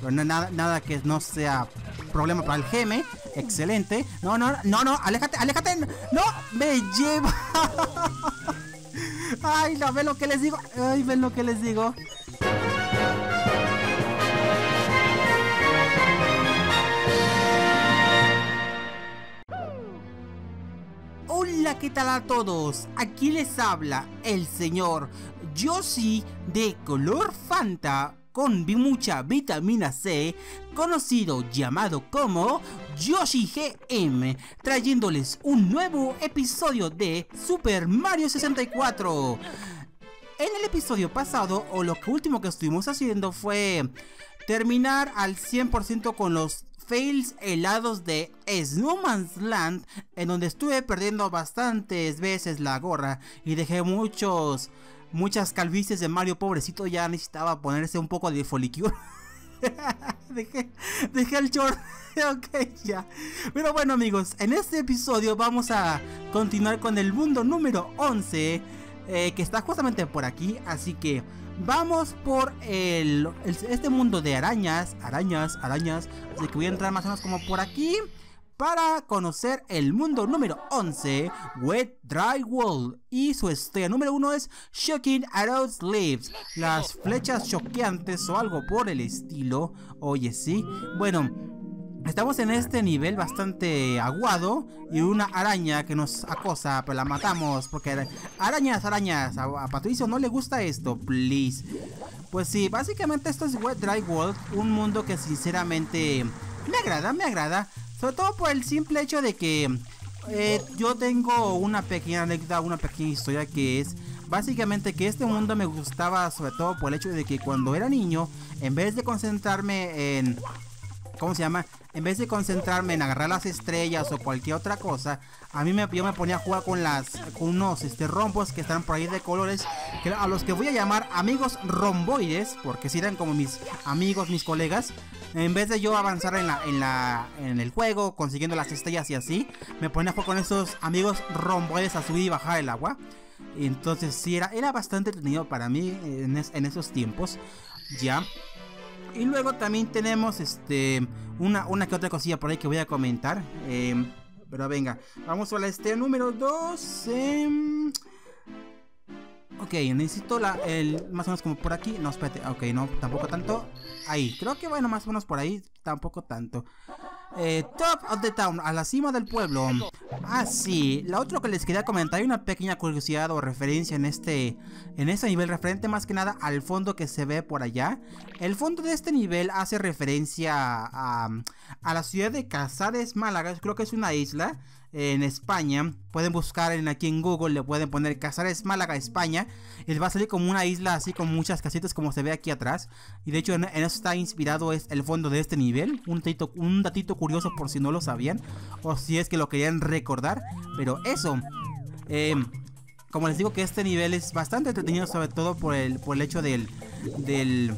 Pero nada, nada que no sea problema para el geme. Excelente. No, no, no, no, aléjate, aléjate. No, me lleva. Ay, no, ven lo que les digo. Ay, ven lo que les digo. Hola, ¿qué tal a todos? Aquí les habla el señor Yoshi de color Fanta con mucha vitamina C, conocido llamado como Yoshi GM, trayéndoles un nuevo episodio de Super Mario 64. En el episodio pasado, o lo último que estuvimos haciendo fue terminar al 100% con los fails helados de Snowman's Land, en donde estuve perdiendo bastantes veces la gorra y dejé muchos, muchas calvicies de Mario pobrecito, ya necesitaba ponerse un poco de folicure. dejé, dejé el short. ok, ya. Pero bueno amigos, en este episodio vamos a continuar con el mundo número 11, eh, que está justamente por aquí, así que... Vamos por el, este mundo de arañas, arañas, arañas. Así que voy a entrar más o menos como por aquí para conocer el mundo número 11, Wet Dry Wall. Y su estrella número 1 es Shocking Arrows Leaves, las flechas choqueantes o algo por el estilo. Oye, sí. Bueno, Estamos en este nivel bastante aguado y una araña que nos acosa, pero la matamos porque arañas, arañas, a, Patricio no le gusta esto, please. Pues sí, básicamente esto es Wet Dry World, un mundo que sinceramente me agrada, me agrada, sobre todo por el simple hecho de que eh, yo tengo una pequeña anécdota, una pequeña historia que es básicamente que este mundo me gustaba sobre todo por el hecho de que cuando era niño, en vez de concentrarme en ¿cómo se llama? En vez de concentrarme en agarrar las estrellas o cualquier otra cosa, a mí me, yo me ponía a jugar con las con unos este, rombos que están por ahí de colores, que, a los que voy a llamar amigos romboides, porque si eran como mis amigos, mis colegas. En vez de yo avanzar en la, en la en el juego, consiguiendo las estrellas y así, me ponía a jugar con esos amigos romboides a subir y bajar el agua. Entonces sí, era, era bastante entretenido para mí en, en esos tiempos. Ya. Y luego también tenemos este una, una que otra cosilla por ahí que voy a comentar. Em, pero venga, vamos a la este número 2. Em, ok, necesito la, el, más o menos como por aquí. No, espérate, ok, no, tampoco tanto. Ahí, creo que bueno, más o menos por ahí, tampoco tanto. Eh, top of the town, a la cima del pueblo. Ah, sí. La otra que les quería comentar, hay una pequeña curiosidad o referencia en este, en este nivel, referente más que nada al fondo que se ve por allá. El fondo de este nivel hace referencia a, a la ciudad de Casares, Málaga. Creo que es una isla en España. Pueden buscar en, aquí en Google, le pueden poner Casares Málaga, España. Y les va a salir como una isla así con muchas casitas como se ve aquí atrás. Y de hecho en, eso está inspirado es el fondo de este nivel. Un datito, un datito curioso por si no lo sabían. O si es que lo querían recordar. Pero eso. Em, como les digo que este nivel es bastante entretenido sobre todo por el, por el hecho del... del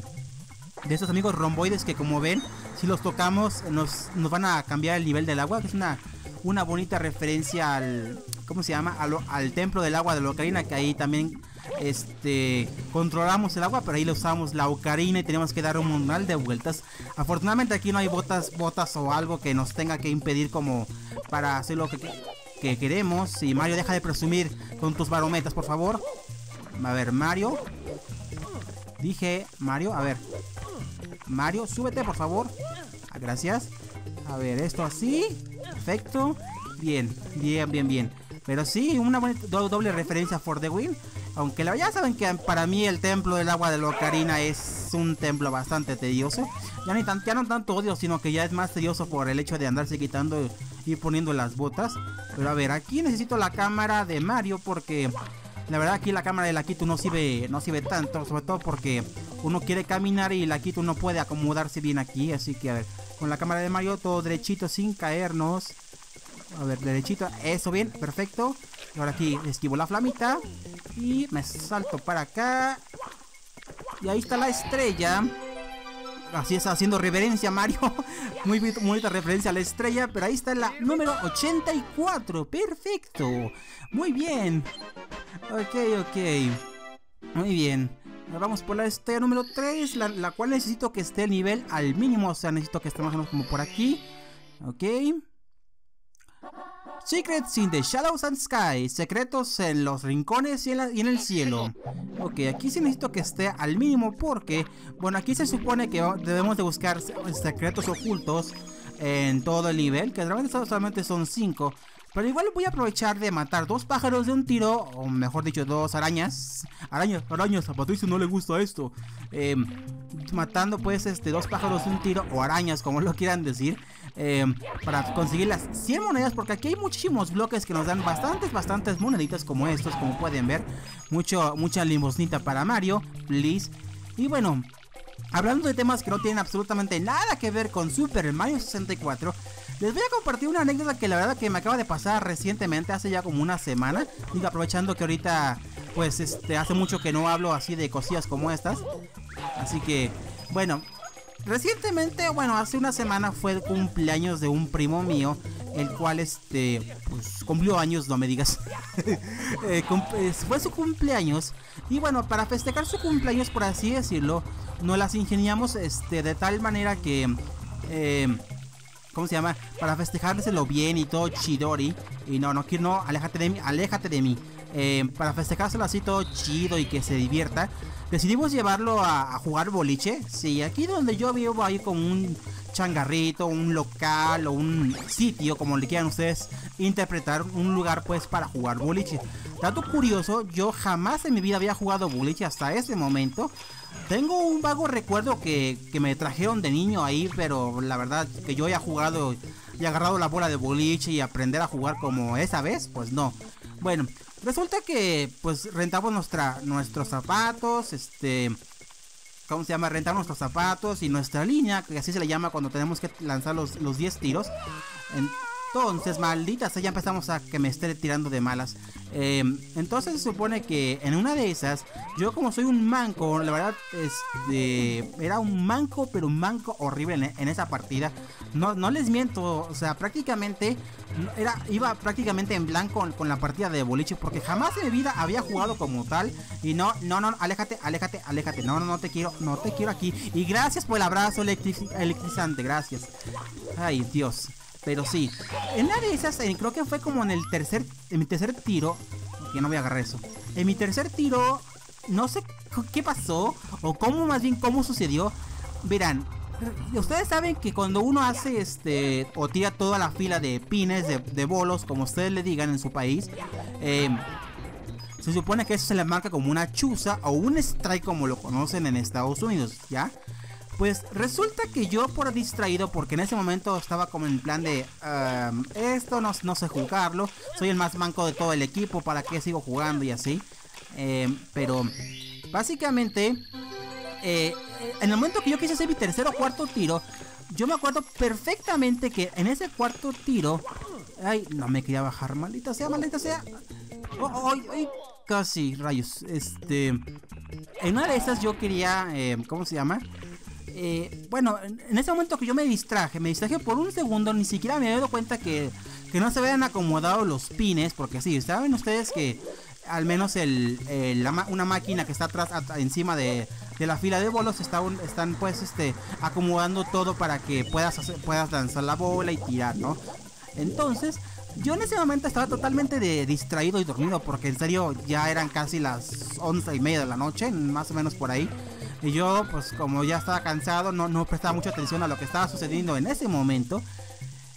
de esos amigos romboides que como ven, si los tocamos nos, nos van a cambiar el nivel del agua, que es una una bonita referencia al, ¿cómo se llama? Al, templo del agua de la ocarina, que ahí también este controlamos el agua, pero ahí le usamos la ocarina y tenemos que dar un mundial de vueltas. Afortunadamente aquí no hay botas, botas o algo que nos tenga que impedir como para hacer lo que, que queremos. Y Mario, deja de presumir con tus barometas, por favor. A ver, Mario. Dije, Mario, a ver. Mario, súbete, por favor. Gracias. A ver, esto así. Perfecto. Bien, bien, bien, bien. Pero sí, una doble referencia For the Win. Aunque ya saben que para mí el templo del agua de Locarina es un templo bastante tedioso. Ya, ni tan, no tanto odio, sino que ya es más tedioso por el hecho de andarse quitando y poniendo las botas. Pero a ver, aquí necesito la cámara de Mario porque la verdad aquí la cámara de la Kitu no sirve, no sirve tanto. Sobre todo porque uno quiere caminar y la Kitu no puede acomodarse bien aquí. Así que a ver, con la cámara de Mario todo derechito sin caernos. A ver, derechito. Eso bien, perfecto. Y ahora aquí esquivo la flamita. Y me salto para acá. Y ahí está la estrella. Así está haciendo reverencia Mario. Muy bonita referencia a la estrella. Pero ahí está la número 84. Perfecto. Muy bien. Ok, ok. Muy bien. Vamos por la estrella número 3, la, cual necesito que esté el nivel al mínimo, o sea, necesito que esté más o menos como por aquí. Ok. Secrets in the Shadows and Sky. Secretos en los rincones y en, el cielo. Ok, aquí sí necesito que esté al mínimo porque, bueno, aquí se supone que debemos de buscar secretos ocultos en todo el nivel, que realmente solamente son 5. Pero igual voy a aprovechar de matar dos pájaros de un tiro, o mejor dicho, dos arañas. Arañas, arañas, a Patricio no le gusta esto. Em, matando pues este dos pájaros de un tiro, o arañas, como lo quieran decir. Em, para conseguir las 100 monedas, porque aquí hay muchísimos bloques que nos dan bastantes, bastantes moneditas como estos, como pueden ver. Mucho, mucha limosnita para Mario, please. Y bueno, hablando de temas que no tienen absolutamente nada que ver con Super Mario 64, les voy a compartir una anécdota que la verdad que me acaba de pasar recientemente, hace ya como una semana. Y aprovechando que ahorita, pues este, hace mucho que no hablo así de cosillas como estas. Así que, bueno, recientemente, bueno, hace una semana fue el cumpleaños de un primo mío, el cual este, pues cumplió años, no me digas. Eh, fue su cumpleaños. Y bueno, para festejar su cumpleaños, por así decirlo, nos las ingeniamos este, de tal manera que... Eh, ¿cómo se llama? Para festejárselo bien y todo chidori. Y no, no quiero, no, aléjate de mí, aléjate de mí. Eh, para festejárselo así todo chido y que se divierta, decidimos llevarlo a, jugar boliche. Sí, aquí donde yo vivo hay como un changarrito, un local o un sitio, como le quieran ustedes interpretar, un lugar pues para jugar boliche. Dato curioso, yo jamás en mi vida había jugado boliche hasta ese momento. Tengo un vago recuerdo que, me trajeron de niño ahí, pero la verdad que yo haya jugado y agarrado la bola de boliche y aprender a jugar como esa vez, pues no. Bueno, resulta que pues rentamos nuestra, nuestros zapatos, este... ¿Cómo se llama? Rentamos nuestros zapatos y nuestra línea, que así se le llama cuando tenemos que lanzar los, los 10 tiros. Entonces, maldita ya empezamos a que me esté tirando de malas. Eh, entonces se supone que en una de esas, yo como soy un manco, la verdad, este, era un manco, pero un manco horrible en, esa partida. No, no les miento, o sea, prácticamente era, iba prácticamente en blanco con, la partida de boliche porque jamás en mi vida había jugado como tal. Y no, no, no, aléjate, aléjate, aléjate. No, no, no te quiero, no te quiero aquí. Y gracias por el abrazo electrizante, gracias. Ay, Dios. Pero sí, en una de esas, creo que fue como en el tercer, en mi tercer tiro, que no voy a agarrar eso. En mi tercer tiro, no sé qué pasó, o cómo más bien cómo sucedió. Verán, ustedes saben que cuando uno hace este, o tira toda la fila de pines, de, bolos, como ustedes le digan en su país, eh, se supone que eso se le marca como una chuza o un strike como lo conocen en Estados Unidos, ¿ya? Pues resulta que yo por distraído, porque en ese momento estaba como en plan de esto no, no, sé jugarlo, soy el más manco de todo el equipo, ¿para qué sigo jugando y así? Em, pero básicamente, eh, en el momento que yo quise hacer mi tercer o cuarto tiro, yo me acuerdo perfectamente que en ese cuarto tiro, ay, no me quería bajar, maldita sea, maldita sea. Casi, rayos. Este, en una de esas yo quería, em, ¿cómo se llama? Eh, bueno, en ese momento que yo me distraje, me distraje por un segundo, ni siquiera me había dado cuenta que, no se habían acomodado los pines, porque sí, saben ustedes que al menos el, una máquina que está atrás, encima de, la fila de bolos, está están pues este acomodando todo para que puedas, puedas lanzar la bola y tirar, ¿no? Entonces, yo en ese momento estaba totalmente de, distraído y dormido, porque en serio ya eran casi las once y media de la noche, más o menos por ahí. Y yo, pues como ya estaba cansado, no, no prestaba mucha atención a lo que estaba sucediendo en ese momento.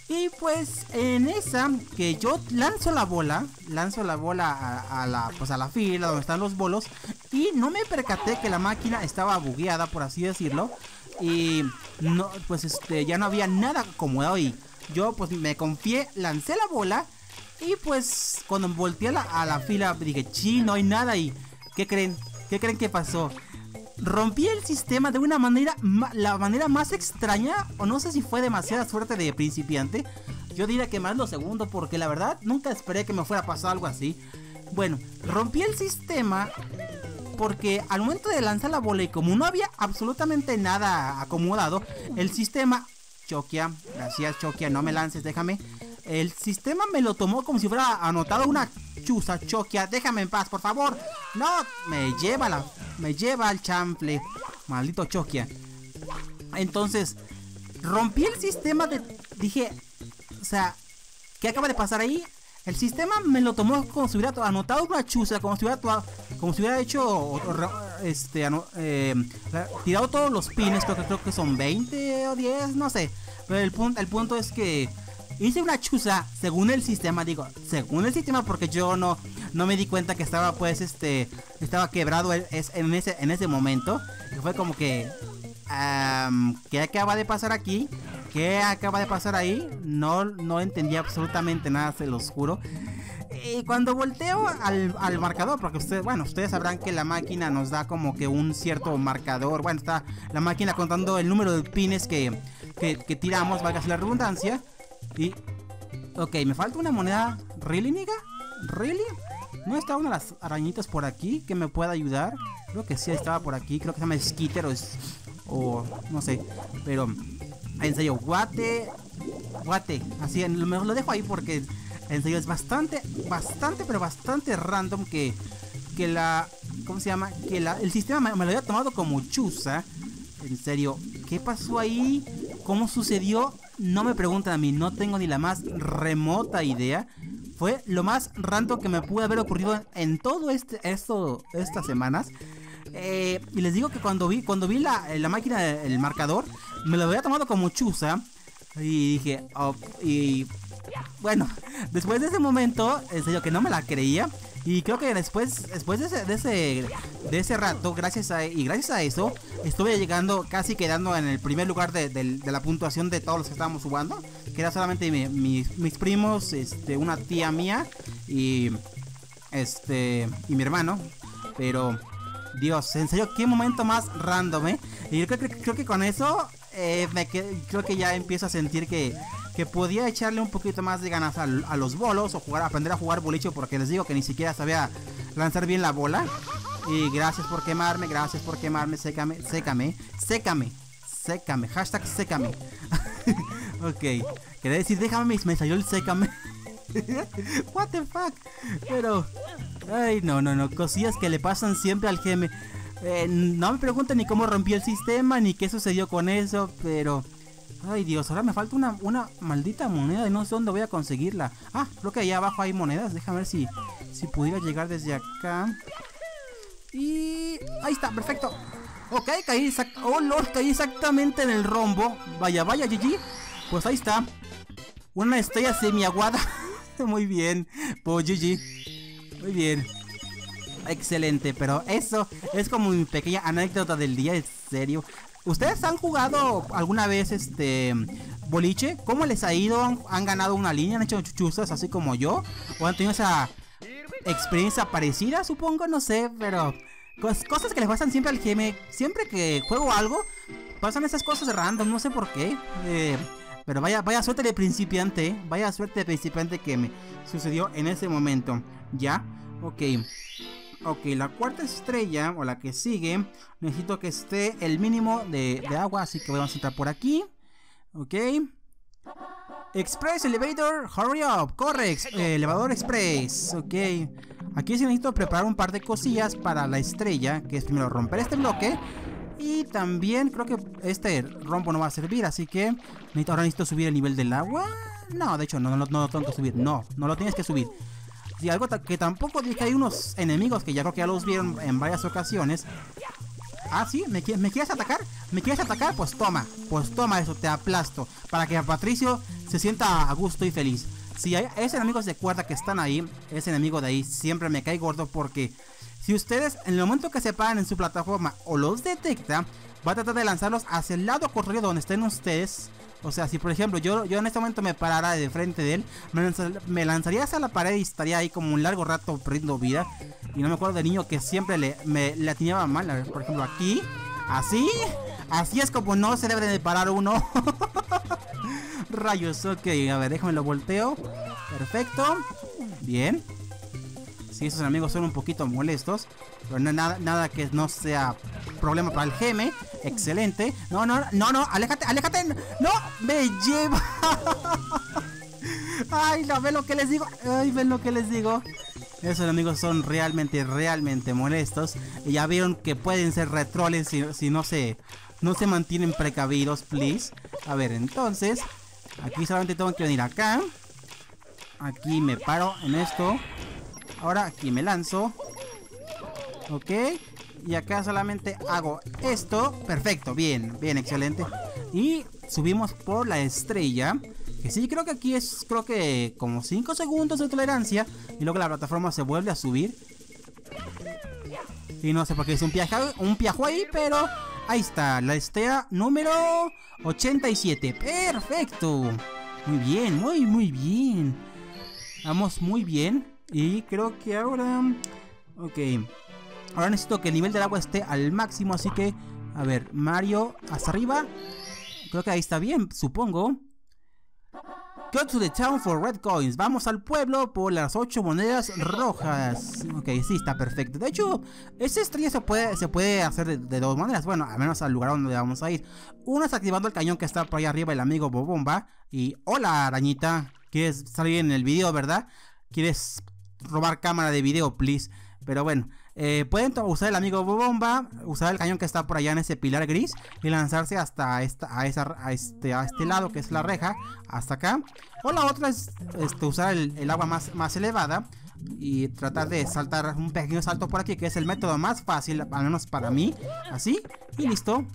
Y pues en esa que yo lanzo la bola, lanzo la bola a, la pues a la fila donde están los bolos y no me percaté que la máquina estaba bugueada por así decirlo y no pues este ya no había nada acomodado y yo pues me confié, lancé la bola y pues cuando volteé a la, a la fila dije, "Chi, no hay nada y ¿qué creen? ¿Qué creen que pasó?" Rompí el sistema de una manera, la manera más extraña, o no sé si fue demasiada suerte de principiante. Yo diría que más lo segundo, porque la verdad nunca esperé que me fuera a pasar algo así. Bueno, rompí el sistema porque al momento de lanzar la bola y como no había absolutamente nada acomodado, el sistema... Chokia, gracias Chokia, no me lances, déjame. El sistema me lo tomó como si fuera anotado una chuza, Chokia. Déjame en paz, por favor. No, me lleva la me lleva al chanfle. Maldito Chokia. Entonces, rompí el sistema de... Dije, o sea, ¿qué acaba de pasar ahí? El sistema me lo tomó como si hubiera anotado una chuza, como si hubiera, como si hubiera hecho, este, eh, tirado todos los pines, creo que, creo que son 20 o 10, no sé. Pero el punto, el punto es que hice una chuza según el sistema, digo, según el sistema porque yo no, no me di cuenta que estaba pues este, estaba quebrado en ese, en ese momento. Y fue como que, ¿qué acaba de pasar aquí? ¿Qué acaba de pasar ahí? No, no entendí absolutamente nada, se los juro. Y cuando volteo al, marcador, porque ustedes, bueno, ustedes sabrán que la máquina nos da como que un cierto marcador. Bueno, está la máquina contando el número de pines que, que, que tiramos, valga la redundancia. Y... Ok, me falta una moneda. ¿Really, nigga? ¿Really? ¿No está una de las arañitas por aquí que me pueda ayudar? Creo que sí estaba por aquí. Creo que se llama Skitter o, es, o no sé. Pero en serio, guate. Guate. Así, lo lo dejo ahí porque en serio es bastante, bastante, pero bastante random que, que la. ¿Cómo se llama? Que la, el sistema me, me lo había tomado como chusa. En serio, ¿qué pasó ahí? ¿Cómo sucedió? No me preguntan a mí, no tengo ni la más remota idea. Fue lo más random que me pudo haber ocurrido en todo este, esto, estas semanas. Eh, y les digo que cuando vi, cuando vi la, la máquina, el marcador, me lo había tomado como chuza. Y dije, oh, y bueno, después de ese momento, en serio que no me la creía. Y creo que después, después de ese, de ese, de ese rato, gracias a, y gracias a eso, estuve llegando, casi quedando en el primer lugar de, la puntuación de todos los que estábamos jugando. Que era solamente mis primos, este, una tía mía y este y mi hermano. Pero, Dios, en serio, qué momento más random, ¿eh? Y yo creo, creo que con eso eh, me creo que ya empiezo a sentir que que podía echarle un poquito más de ganas a, los bolos o jugar, aprender a jugar boliche porque les digo que ni siquiera sabía lanzar bien la bola. Y gracias por quemarme, gracias por quemarme, sécame, sécame, sécame, sécame, hashtag sécame. ok, quería decir, déjame, me salió el sécame. What the fuck. Pero, ay, no, no, no, cosillas que le pasan siempre al geme. Eh, no me pregunten ni cómo rompió el sistema, ni qué sucedió con eso, pero... Ay Dios, ahora me falta una, maldita moneda y no sé dónde voy a conseguirla. Ah, creo que allá abajo hay monedas. Déjame ver si, si pudiera llegar desde acá. Y... Ahí está, perfecto. Ok, caí, oh, Lord, caí exactamente en el rombo. Vaya, vaya, GG. Pues ahí está. Una estrella semiaguada. Muy bien. Pues GG. Muy bien. Excelente, pero eso es como mi pequeña anécdota del día, en serio. ¿Ustedes han jugado alguna vez este boliche? ¿Cómo les ha ido? ¿Han, ganado una línea? ¿Han hecho chuchuzas así como yo? ¿O han tenido esa experiencia parecida, supongo? No sé, pero... cosas que les pasan siempre al GM. Siempre que juego algo, pasan esas cosas random, no sé por qué. Eh, pero vaya, vaya suerte de principiante, vaya suerte de principiante que me sucedió en ese momento. ¿Ya? Ok. Ok, la cuarta estrella, o la que sigue, necesito que esté el mínimo de, agua, así que vamos a entrar por aquí. Ok. Express Elevator, hurry up, corre, eh, elevador express, ok. Aquí sí necesito preparar un par de cosillas para la estrella, que es primero romper este bloque. Y también creo que este rombo no va a servir, así que ahora necesito subir el nivel del agua. No, de hecho no, no, no lo tengo que subir, no, no lo tienes que subir. Y algo que tampoco dije, hay unos enemigos que ya creo que ya los vieron en varias ocasiones. Ah, sí, ¿Me, quieres atacar? ¿Me quieres atacar? Pues toma, pues toma eso, te aplasto. Para que Patricio se sienta a gusto y feliz. Si hay ese enemigos de cuerda que están ahí, ese enemigo de ahí siempre me cae gordo porque si ustedes en el momento que se paran en su plataforma o los detecta, va a tratar de lanzarlos hacia el lado contrario donde estén ustedes o sea, si por ejemplo yo, yo en este momento me parara de frente de él, me, lanzaría hacia la pared y estaría ahí como un largo rato perdiendo vida. Y no me acuerdo de niño que siempre le, me, le atinaba mal. por ejemplo, aquí, así, así es como no se debe de parar uno. Rayos, ok, a ver, déjame lo volteo. Perfecto, bien. Si esos enemigos son un poquito molestos, pero no, nada, nada que no sea problema para el geme. Excelente. No, no, no, no, aléjate, aléjate. No, me lleva. Ay, no, ven lo que les digo. Ay, ven lo que les digo. Esos enemigos son realmente, realmente molestos. Ya vieron que pueden ser retroles si, si no se no se mantienen precavidos, please. A ver, entonces, aquí solamente tengo que venir acá. Aquí me paro en esto. Ahora aquí me lanzo. Ok. Y acá solamente hago esto. Perfecto, bien, bien, excelente. Y subimos por la estrella. Que sí, creo que aquí es, creo que como 5 segundos de tolerancia. Y luego la plataforma se vuelve a subir. Y no sé por qué es un piajo, un piajo ahí, pero ahí está, la estrella número 87. Perfecto. Muy bien, muy, muy bien. Vamos muy bien. Y creo que ahora... Ok. Ahora necesito que el nivel del agua esté al máximo, así que... A ver, Mario, hasta arriba. Creo que ahí está bien, supongo. Go to the town for red coins. Vamos al pueblo por las 8 monedas rojas. Ok, sí, está perfecto. De hecho, esa estrella se puede, se puede hacer de, dos maneras. Bueno, al menos al lugar donde vamos a ir. Una es activando el cañón que está por ahí arriba, el amigo Bobomba. Y hola, arañita. ¿Quieres salir en el video, verdad? ¿Quieres robar cámara de video, please? Pero bueno, eh, pueden usar el amigo bomba, usar el cañón que está por allá en ese pilar gris y lanzarse hasta esta, a, este, a este lado que es la reja, hasta acá. O la otra es este, usar el, agua más, más elevada y tratar de saltar un pequeño salto por aquí, que es el método más fácil, al menos para mí. Así, y listo.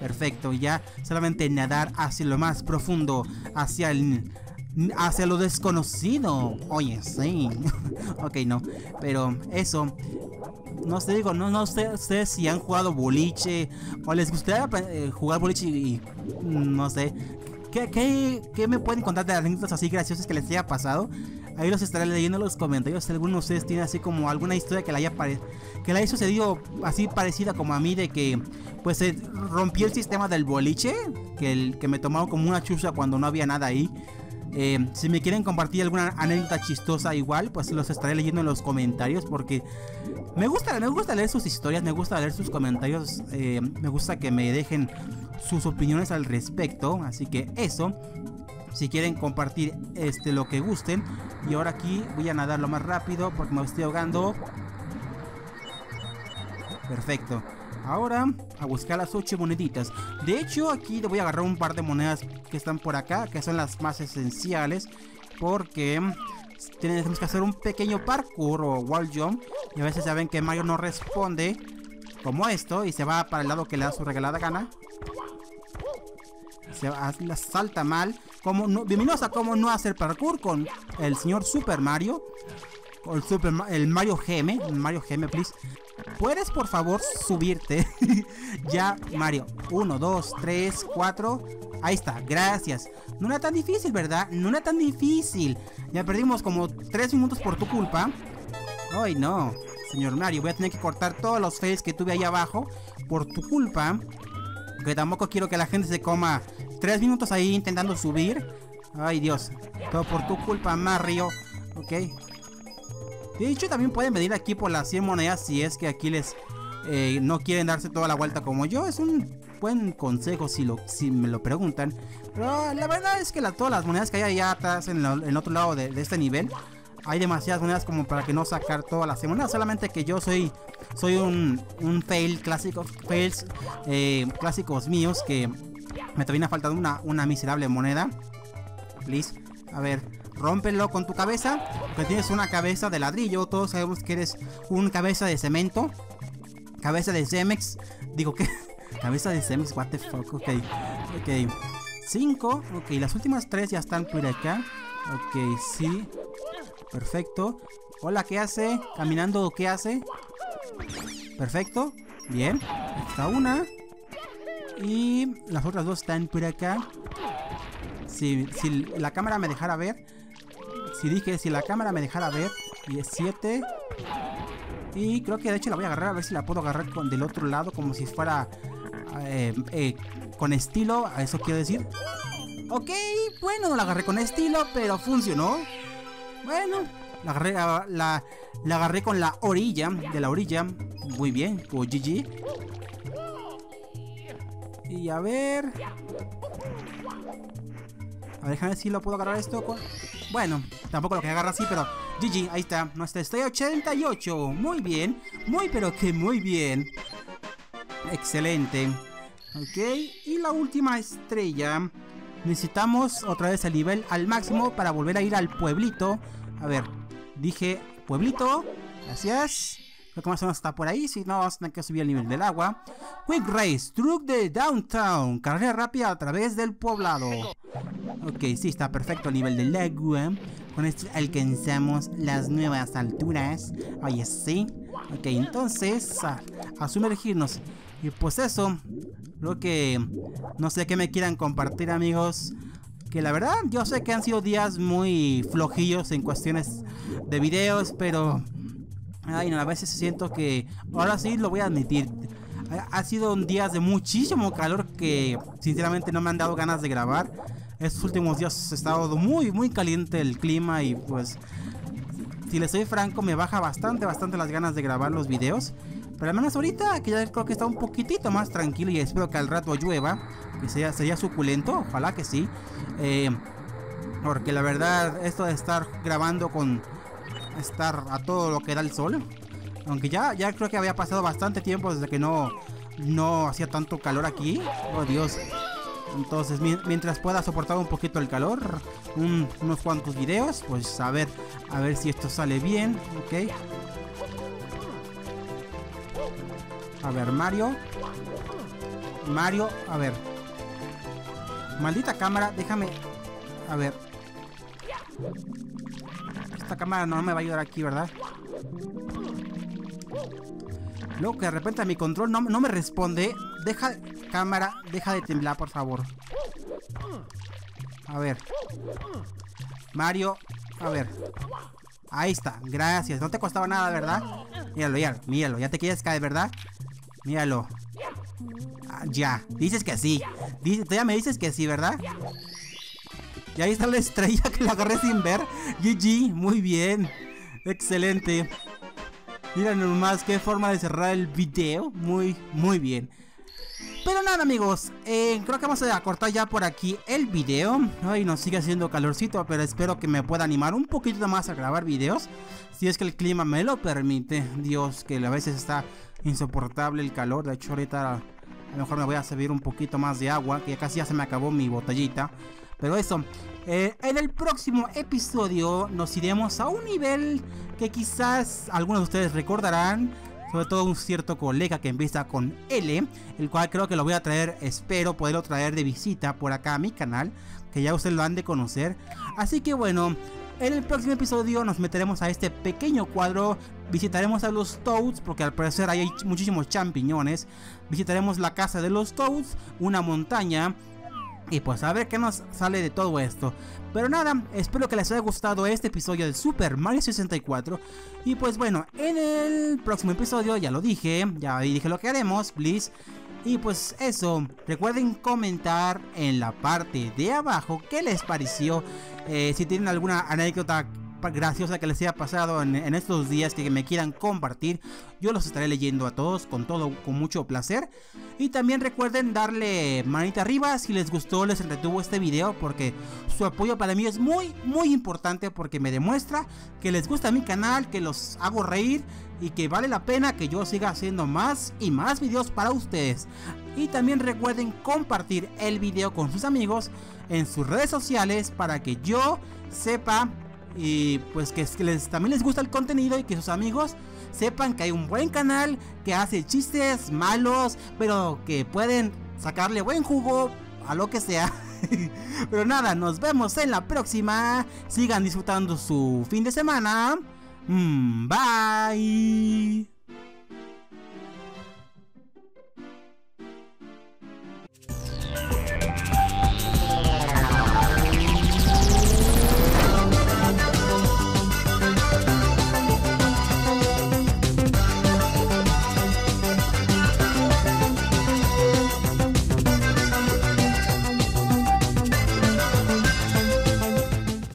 Perfecto, ya solamente nadar hacia lo más profundo, hacia el hacia lo desconocido. Oye, sí. ok, no. Pero eso. No sé, digo, no, no sé, si han jugado boliche o les gustaría eh, jugar boliche y, no sé. ¿Qué, qué, me pueden contar de anécdotas así graciosas que les haya pasado? Ahí los estaré leyendo en los comentarios. Si alguno de ustedes tiene así como alguna historia que le haya, que le haya sucedido así parecida como a mí de que pues se rompió el sistema del boliche, que, el, que me tomaron como una chucha cuando no había nada ahí. Eh, si me quieren compartir alguna anécdota chistosa igual, pues los estaré leyendo en los comentarios porque me gusta, me gusta leer sus historias, me gusta leer sus comentarios, eh, me gusta que me dejen sus opiniones al respecto, así que eso. Si quieren compartir este lo que gusten. Y ahora aquí voy a nadar lo más rápido porque me estoy ahogando. Perfecto. Ahora a buscar las 8 moneditas. De hecho, aquí voy a agarrar un par de monedas que están por acá, que son las más esenciales. Porque tenemos que hacer un pequeño parkour o wall jump. Y a veces saben que Mario no responde como esto y se va para el lado que le da su regalada gana. Se salta mal. Como no, bienvenidos cómo no hacer parkour con el señor Super Mario. El, Super, el Mario GM. Mario GM, please. ¿Puedes por favor subirte? ya, Mario. 1, 2, 3, 4. Ahí está, gracias. No era tan difícil, ¿verdad? No era tan difícil. Ya perdimos como 3 minutos por tu culpa. Ay, no. Señor Mario, voy a tener que cortar todos los fails que tuve ahí abajo por tu culpa. Que tampoco quiero que la gente se coma 3 minutos ahí intentando subir. Ay, Dios. Todo por tu culpa, Mario. Ok. De hecho, también pueden venir aquí por las 100 monedas si es que aquí les eh, no quieren darse toda la vuelta como yo. Es un buen consejo si, lo, si me lo preguntan. Pero la verdad es que todas las monedas que hay allá atrás en, el otro lado de, este nivel, hay demasiadas monedas como para que no sacar todas las monedas. Solamente que yo soy soy un, un fail clásico, fails eh, clásicos míos que me termina faltando una, una miserable moneda. Please. A ver, rómpelo con tu cabeza, que tienes una cabeza de ladrillo, todos sabemos que eres un cabeza de cemento, cabeza de Cemex, digo que, cabeza de Cemex, what the fuck, ok, ok, 5, ok, las últimas tres ya están por acá, ok, sí, perfecto, hola, ¿qué hace? Caminando, ¿qué hace? Perfecto, bien, está una, y las otras dos están por acá. Si, si la cámara me dejara ver, si dije, si la cámara me dejara ver, y es 7. Y creo que de hecho la voy a agarrar a ver si la puedo agarrar con, del otro lado, como si fuera eh, eh, con estilo, a eso quiero decir. Ok, bueno, no la agarré con estilo, pero funcionó. Bueno, la agarré, ah, la, la agarré con la orilla, de la orilla. Muy bien, o GG. Y a ver... A ver, déjame ver si lo puedo agarrar esto con... Bueno, tampoco lo que agarra así, pero... GG, ahí está. Nuestra estrella 88. Muy bien. Muy, pero que muy bien. Excelente. Ok, y la última estrella. Necesitamos otra vez el nivel al máximo para volver a ir al pueblito. A ver, dije pueblito. Gracias. Creo que más o menos está por ahí. Si no, vamos a tener que subir el nivel del agua. Quick Race, Truck de Downtown. Carrera rápida a través del poblado. Ok, sí, está perfecto el nivel del agua. Con esto alcanzamos las nuevas alturas. Oye, sí. Ok, entonces a, a sumergirnos. Y pues eso. Creo que no sé qué me quieran compartir, amigos. Que la verdad, yo sé que han sido días muy flojillos en cuestiones de videos, pero Ay, a veces siento que, ahora sí lo voy a admitir, ha sido un día de muchísimo calor que sinceramente no me han dado ganas de grabar. Estos últimos días ha estado muy, muy caliente el clima y pues, si les soy franco, me baja bastante, bastante las ganas de grabar los videos. Pero al menos ahorita, que ya creo que está un poquitito más tranquilo y espero que al rato llueva, que sea, sería suculento, ojalá que sí. Eh, porque la verdad, esto de estar grabando con estar a todo lo que da el sol. Aunque ya, ya creo que había pasado bastante tiempo desde que no, no hacía tanto calor aquí. Oh Dios. Entonces, mientras pueda soportar un poquito el calor, unos cuantos videos, pues a ver, a ver si esto sale bien, ok. A ver, Mario. Mario, a ver. Maldita cámara, déjame. A ver. Esta cámara no me va a ayudar aquí, ¿verdad? Luego que de repente mi control no, no me responde. Deja, cámara, deja de temblar, por favor. A ver. Mario, a ver. Ahí está, gracias. No te costaba nada, ¿verdad? Míralo, ya, míralo. Ya te quieres caer, ¿verdad? Míralo. Ah, ya, dices que sí. tú ya me dices que sí, ¿verdad? Y ahí está la estrella que la agarré sin ver. GG, muy bien. Excelente. Miren nomás qué forma de cerrar el video. Muy, muy bien. Pero nada amigos, eh, creo que vamos a cortar ya por aquí el video Ay, nos sigue haciendo calorcito, pero espero que me pueda animar un poquito más a grabar videos Si es que el clima me lo permite Dios, que a veces está insoportable el calor De hecho ahorita a lo mejor me voy a servir un poquito más de agua Que casi ya se me acabó mi botellita pero eso, eh, en el próximo episodio nos iremos a un nivel que quizás algunos de ustedes recordarán. Sobre todo un cierto colega que empieza con L, el cual creo que lo voy a traer, espero poderlo traer de visita por acá a mi canal, que ya ustedes lo han de conocer. Así que bueno, en el próximo episodio nos meteremos a este pequeño cuadro, visitaremos a los Toads, porque al parecer hay muchísimos champiñones, visitaremos la casa de los Toads, una montaña, y pues a ver qué nos sale de todo esto. Pero nada, espero que les haya gustado este episodio de Super Mario 64. Y pues bueno, en el próximo episodio ya lo dije, ya dije lo que haremos, please. Y pues eso, recuerden comentar en la parte de abajo qué les pareció. Eh, si tienen alguna anécdota graciosa que les haya pasado en, estos días que me quieran compartir. Yo los estaré leyendo a todos con todo, con mucho placer. Y también recuerden darle manita arriba si les gustó, les entretuvo este video. Porque su apoyo para mí es muy, muy importante. Porque me demuestra que les gusta mi canal, que los hago reír. Y que vale la pena que yo siga haciendo más y más videos para ustedes. Y también recuerden compartir el video con sus amigos en sus redes sociales para que yo sepa y pues que, les, también les gusta el contenido y que sus amigos sepan que hay un buen canal que hace chistes malos, pero que pueden sacarle buen jugo a lo que sea. pero nada, nos vemos en la próxima. Sigan disfrutando su fin de semana. Mm, bye.